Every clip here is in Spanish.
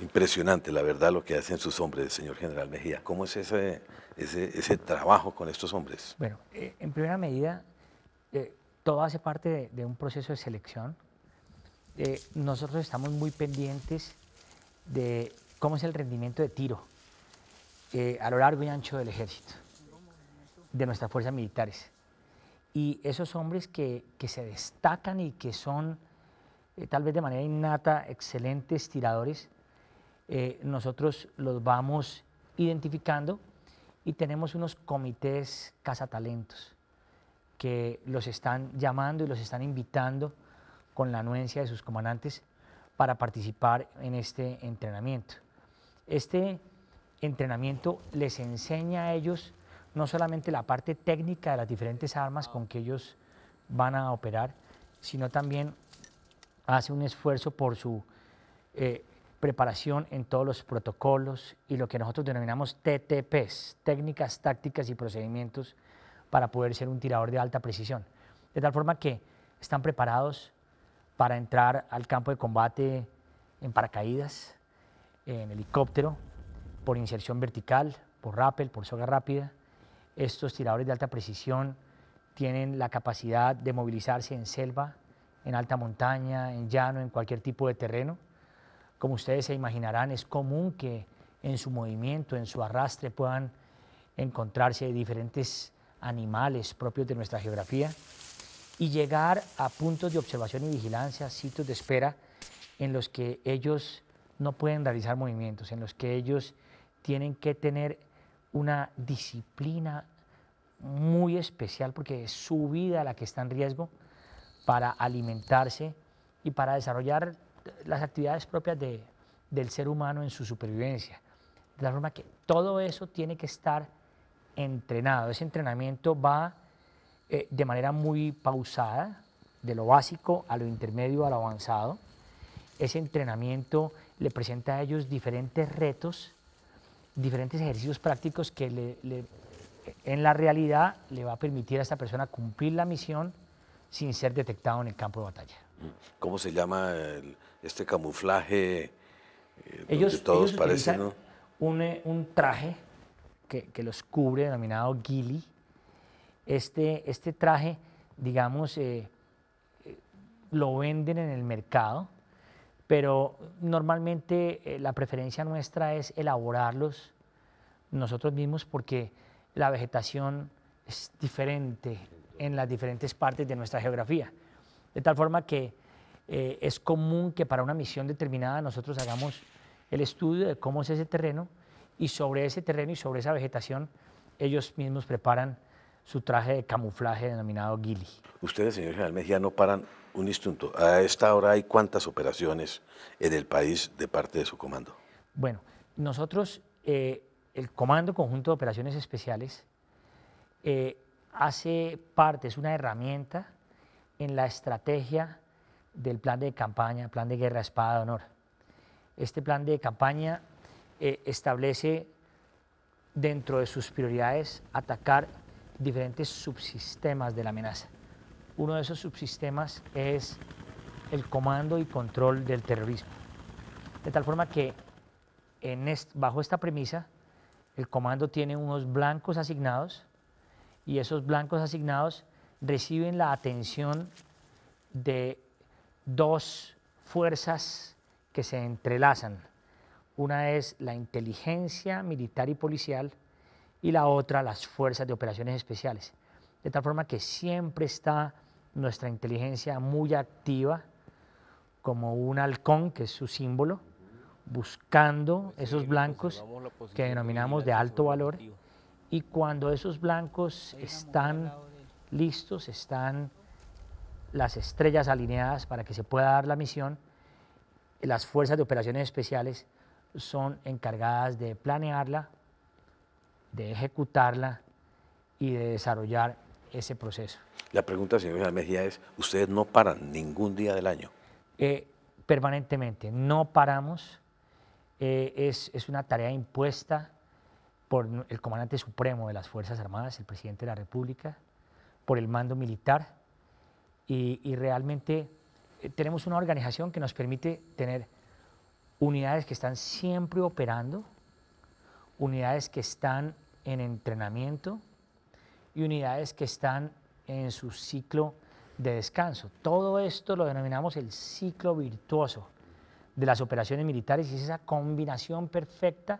Impresionante, la verdad, lo que hacen sus hombres, señor General Mejía. ¿Cómo es ese, ese, ese trabajo con estos hombres? Bueno, eh, en primera medida, eh, todo hace parte de, un proceso de selección. Eh, nosotros estamos muy pendientes de cómo es el rendimiento de tiro a lo largo y ancho del ejército, de nuestras fuerzas militares. Y esos hombres que, que se destacan y que son, tal vez de manera innata, excelentes tiradores, eh, nosotros los vamos identificando y tenemos unos comités cazatalentos que los están llamando y los están invitando con la anuencia de sus comandantes para participar en este entrenamiento. Este entrenamiento les enseña a ellos no solamente la parte técnica de las diferentes armas con que ellos van a operar, sino también hace un esfuerzo por su eh, preparación en todos los protocolos y lo que nosotros denominamos TTPs, técnicas, tácticas y procedimientos para poder ser un tirador de alta precisión. De tal forma que están preparados para entrar al campo de combate en paracaídas, en helicóptero, por inserción vertical, por rappel, por soga rápida. Estos tiradores de alta precisión tienen la capacidad de movilizarse en selva, en alta montaña, en llano, en cualquier tipo de terreno como ustedes se imaginarán, es común que en su movimiento, en su arrastre, puedan encontrarse diferentes animales propios de nuestra geografía y llegar a puntos de observación y vigilancia, sitios de espera en los que ellos no pueden realizar movimientos, en los que ellos tienen que tener una disciplina muy especial porque es su vida la que está en riesgo para alimentarse y para desarrollar las actividades propias de, del ser humano en su supervivencia. De la forma que todo eso tiene que estar entrenado. Ese entrenamiento va eh, de manera muy pausada, de lo básico a lo intermedio a lo avanzado. Ese entrenamiento le presenta a ellos diferentes retos, diferentes ejercicios prácticos que en la realidad le va a permitir a esta persona cumplir la misión sin ser detectado en el campo de batalla. ¿Cómo se llama este camuflaje? Eh, ellos, todos parecen, un, eh, un, traje que, que, los cubre, denominado ghillie. Este, este traje, digamos, eh, lo venden en el mercado, pero normalmente la preferencia nuestra es elaborarlos nosotros mismos porque la vegetación es diferente en las diferentes partes de nuestra geografía. De tal forma que eh, es común que para una misión determinada nosotros hagamos el estudio de cómo es ese terreno y sobre ese terreno y sobre esa vegetación ellos mismos preparan su traje de camuflaje denominado Gili. Ustedes, señor general Mejía, no paran un instinto. A esta hora hay cuántas operaciones en el país de parte de su comando. Bueno, nosotros, eh, el Comando Conjunto de Operaciones Especiales, eh, hace parte, es una herramienta en la estrategia del plan de campaña, plan de guerra espada de honor. Este plan de campaña eh, establece dentro de sus prioridades atacar diferentes subsistemas de la amenaza. Uno de esos subsistemas es el comando y control del terrorismo. De tal forma que en bajo esta premisa, el comando tiene unos blancos asignados y esos blancos asignados reciben la atención de dos fuerzas que se entrelazan. Una es la inteligencia militar y policial y la otra las fuerzas de operaciones especiales. De tal forma que siempre está nuestra inteligencia muy activa, como un halcón, que es su símbolo, buscando esos blancos que denominamos de alto valor. Y cuando esos blancos están listos, están las estrellas alineadas para que se pueda dar la misión, las fuerzas de operaciones especiales son encargadas de planearla, de ejecutarla y de desarrollar ese proceso. La pregunta, señor Mejía, es, ¿ustedes no paran ningún día del año? Eh, permanentemente, no paramos. Eh, es, es una tarea impuesta por el comandante supremo de las Fuerzas Armadas, el presidente de la República, por el mando militar y, realmente eh, tenemos una organización que nos permite tener unidades que están siempre operando, unidades que están en entrenamiento y unidades que están en su ciclo de descanso. Todo esto lo denominamos el ciclo virtuoso de las operaciones militares y es esa combinación perfecta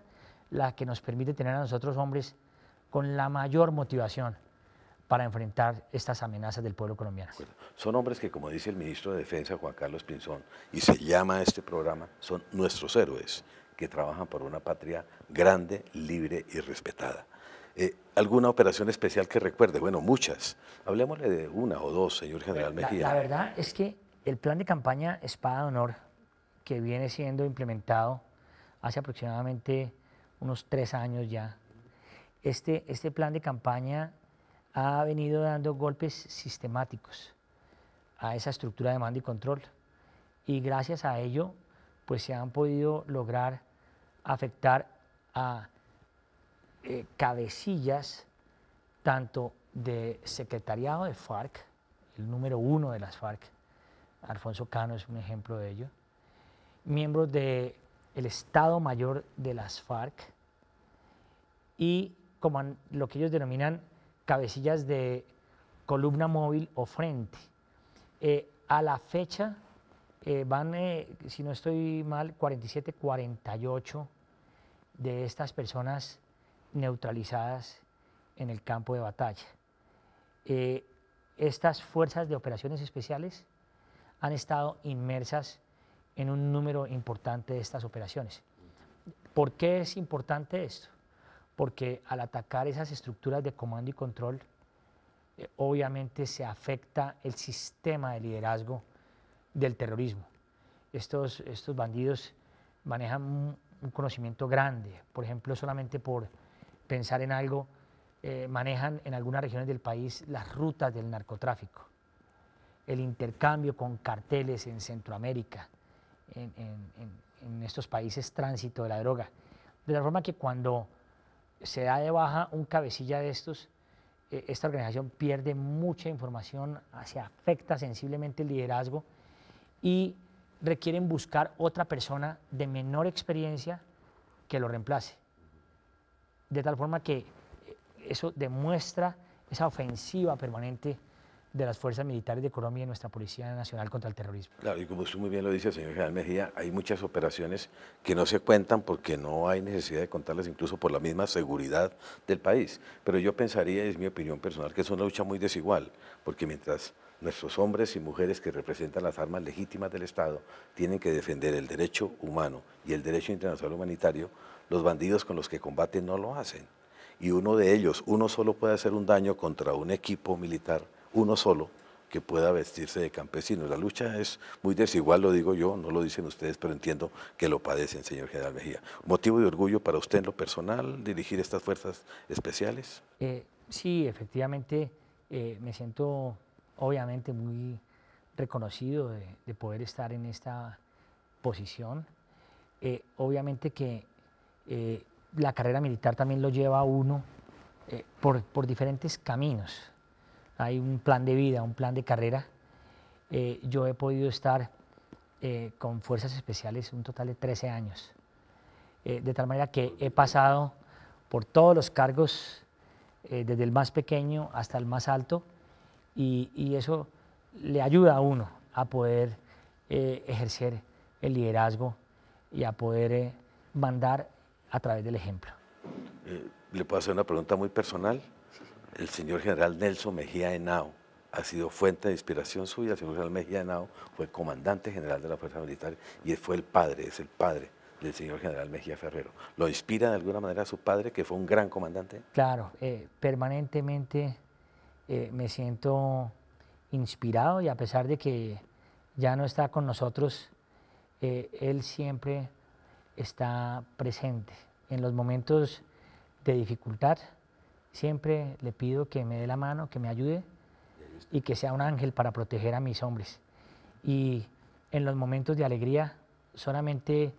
la que nos permite tener a nosotros hombres con la mayor motivación para enfrentar estas amenazas del pueblo colombiano. Son hombres que, como dice el ministro de Defensa, Juan Carlos Pinzón, y se llama este programa, son nuestros héroes que trabajan por una patria grande, libre y respetada. Eh, ¿Alguna operación especial que recuerde? Bueno, muchas. Hablemosle de una o dos, señor General Mejía. La, verdad es que el plan de campaña Espada de Honor, que viene siendo implementado hace aproximadamente unos tres años ya, este, este plan de campaña ha venido dando golpes sistemáticos a esa estructura de mando y control. Y gracias a ello, pues se han podido lograr afectar a eh, cabecillas tanto de secretariado de FARC, el número uno de las FARC, Alfonso Cano es un ejemplo de ello, miembros del el Estado Mayor de las FARC y como lo que ellos denominan cabecillas de columna móvil o frente. Eh, a la fecha eh, van, eh, si no estoy mal, 47, 48 de estas personas neutralizadas en el campo de batalla. estas fuerzas de operaciones especiales han estado inmersas en un número importante de estas operaciones. ¿Por qué es importante esto? Porque al atacar esas estructuras de comando y control, eh, obviamente se afecta el sistema de liderazgo del terrorismo. Estos, estos bandidos manejan un, conocimiento grande, por ejemplo, solamente por pensar en algo, eh, manejan en algunas regiones del país las rutas del narcotráfico, el intercambio con carteles en Centroamérica, en, en estos países tránsito de la droga. De la forma que cuando se da de baja un cabecilla de estos, eh, esta organización pierde mucha información, se afecta sensiblemente el liderazgo y requieren buscar otra persona de menor experiencia que lo reemplace. De tal forma que eh, eso demuestra esa ofensiva permanente de las fuerzas militares de Colombia y nuestra Policía Nacional contra el terrorismo. Claro, y como usted muy bien lo dice, señor general Mejía, hay muchas operaciones que no se cuentan porque no hay necesidad de contarlas incluso por la misma seguridad del país. Pero yo pensaría, es mi opinión personal, que es una lucha muy desigual, porque mientras nuestros hombres y mujeres que representan las armas legítimas del Estado tienen que defender el derecho humano y el derecho internacional humanitario, los bandidos con los que combaten no lo hacen. Y uno de ellos, uno solo puede hacer un daño contra un equipo militar uno solo que pueda vestirse de campesino. La lucha es muy desigual, lo digo yo, no lo dicen ustedes, pero entiendo que lo padecen, señor General Mejía. ¿Motivo de orgullo para usted en lo personal dirigir estas fuerzas especiales? Eh, sí, efectivamente, eh, me siento obviamente muy reconocido de, poder estar en esta posición. Eh, obviamente que la carrera militar también lo lleva a uno por, por diferentes caminos hay un plan de vida, un plan de carrera. Eh, yo he podido estar eh, con fuerzas especiales un total de 13 años, eh, de tal manera que he pasado por todos los cargos, desde el más pequeño hasta el más alto, y, y eso le ayuda a uno a poder ejercer el liderazgo y a poder mandar a través del ejemplo. ¿Le puedo hacer una pregunta muy personal? El señor general Nelson Mejía Henao ha sido fuente de inspiración suya. El señor general Mejía Henao fue comandante general de la Fuerza Militar y fue el padre, es el padre del señor general Mejía Ferrero. ¿Lo inspira de alguna manera a su padre, que fue un gran comandante? Claro, eh, permanentemente eh, me siento inspirado y a pesar de que ya no está con nosotros, eh, él siempre está presente en los momentos de dificultad Siempre le pido que me dé la mano, que me ayude y que sea un ángel para proteger a mis hombres. Y en los momentos de alegría solamente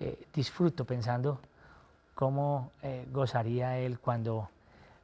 eh, disfruto pensando cómo eh, gozaría él cuando,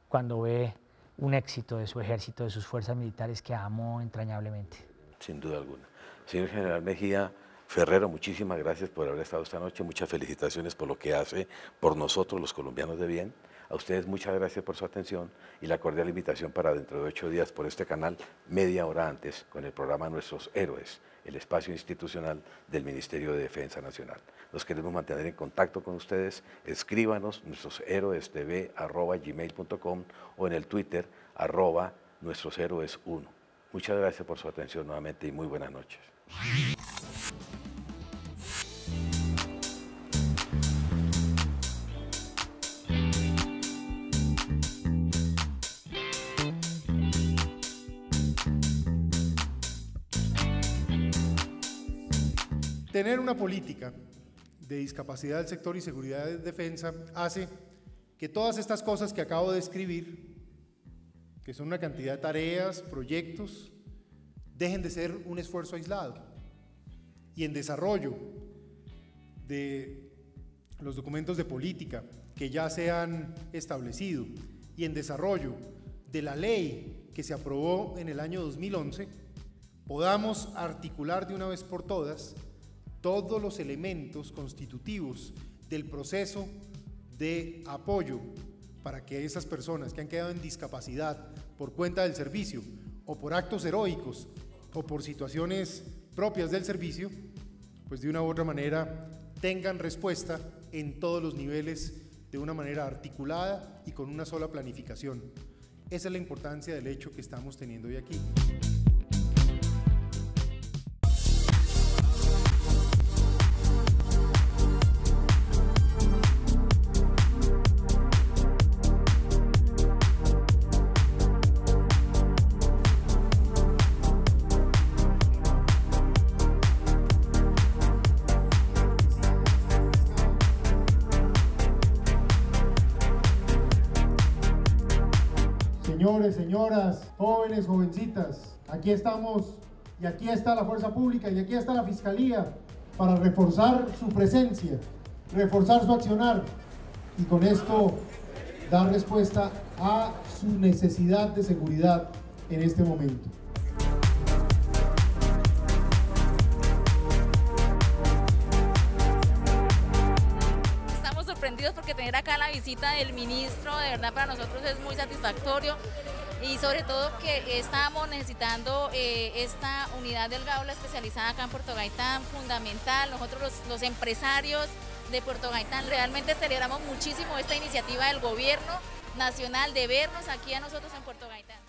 cuando ve un éxito de su ejército, de sus fuerzas militares que amo entrañablemente. Sin duda alguna. Señor General Mejía, Ferrero, muchísimas gracias por haber estado esta noche, muchas felicitaciones por lo que hace por nosotros los colombianos de bien. A ustedes muchas gracias por su atención y la cordial invitación para dentro de ocho días por este canal, media hora antes, con el programa Nuestros Héroes, el espacio institucional del Ministerio de Defensa Nacional. Nos queremos mantener en contacto con ustedes, escríbanos nuestros héroes gmail.com o en el Twitter arroba nuestros héroes 1. Muchas gracias por su atención nuevamente y muy buenas noches. Tener una política de discapacidad del sector y seguridad de defensa hace que todas estas cosas que acabo de escribir, que son una cantidad de tareas, proyectos, dejen de ser un esfuerzo aislado. Y en desarrollo de los documentos de política que ya se han establecido y en desarrollo de la ley que se aprobó en el año 2011, podamos articular de una vez por todas todos los elementos constitutivos del proceso de apoyo para que esas personas que han quedado en discapacidad por cuenta del servicio o por actos heroicos o por situaciones propias del servicio, pues de una u otra manera tengan respuesta en todos los niveles de una manera articulada y con una sola planificación. Esa es la importancia del hecho que estamos teniendo hoy aquí. Señores, señoras, jóvenes, jovencitas, aquí estamos y aquí está la fuerza pública y aquí está la fiscalía para reforzar su presencia, reforzar su accionar y con esto dar respuesta a su necesidad de seguridad en este momento. Tener acá la visita del ministro de verdad para nosotros es muy satisfactorio y sobre todo que estamos necesitando eh, esta unidad del Gaula especializada acá en Puerto Gaitán, fundamental, nosotros los, los empresarios de Puerto Gaitán realmente celebramos muchísimo esta iniciativa del gobierno nacional de vernos aquí a nosotros en Puerto Gaitán.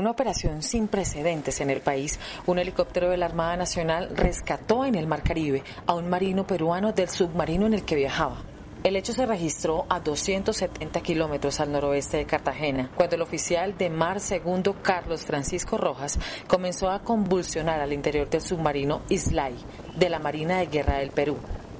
Una operación sin precedentes en el país, un helicóptero de la Armada Nacional rescató en el Mar Caribe a un marino peruano del submarino en el que viajaba. El hecho se registró a 270 kilómetros al noroeste de Cartagena, cuando el oficial de mar segundo Carlos Francisco Rojas comenzó a convulsionar al interior del submarino Islay de la Marina de Guerra del Perú.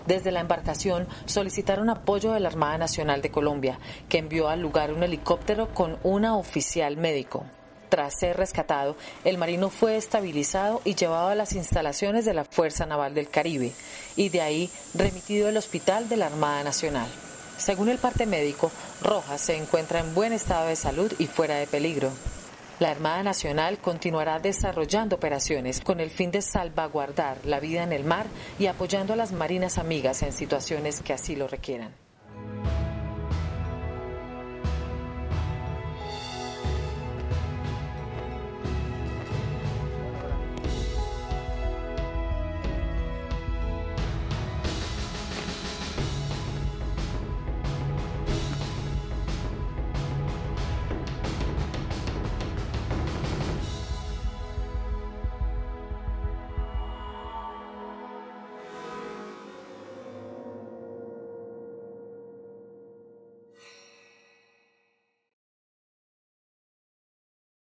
Desde la embarcación solicitaron apoyo de la Armada Nacional de Colombia, que envió al lugar un helicóptero con una oficial médico. Tras ser rescatado, el marino fue estabilizado y llevado a las instalaciones de la Fuerza Naval del Caribe y de ahí remitido al Hospital de la Armada Nacional. Según el parte médico, Rojas se encuentra en buen estado de salud y fuera de peligro. La Armada Nacional continuará desarrollando operaciones con el fin de salvaguardar la vida en el mar y apoyando a las marinas amigas en situaciones que así lo requieran.